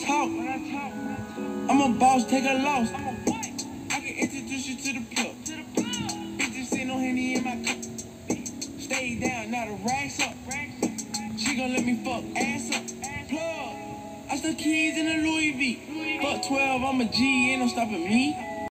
Talk. I'm a boss, take a loss. I'm a what? I can introduce you to the plug. Bitches ain't no henny in my cup. Stay down, not a racks up. She gon' let me fuck ass up. Plug. I still keys in a Louis V. Fuck 12, I'm a G, ain't no stopping me.